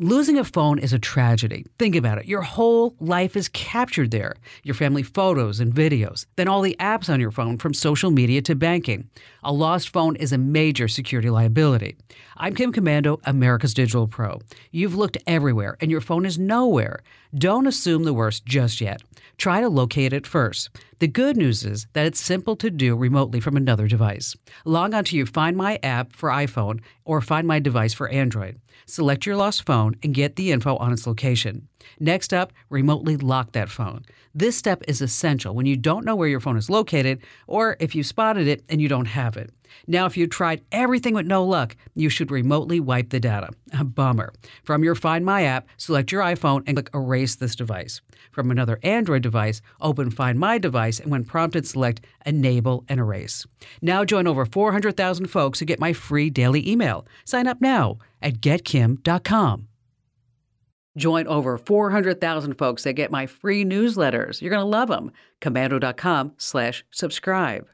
Losing a phone is a tragedy. Think about it. Your whole life is captured there your family photos and videos, then all the apps on your phone from social media to banking. A lost phone is a major security liability. I'm Kim Komando, America's Digital Pro. You've looked everywhere and your phone is nowhere. Don't assume the worst just yet. Try to locate it first. The good news is that it's simple to do remotely from another device. Log on to your Find My app for iPhone or Find My device for Android. Select your lost phone and get the info on its location. Next up, remotely lock that phone. This step is essential when you don't know where your phone is located or if you spotted it and you don't have it. Now, if you tried everything with no luck, you should remotely wipe the data. A bummer. From your Find My app, select your iPhone and click Erase this device. From another Android device, open Find My device and when prompted, select Enable and Erase. Now join over 400,000 folks who get my free daily email. Sign up now at getkim.com. Join over 400,000 folks that get my free newsletters. You're going to love them. Komando.com slash subscribe.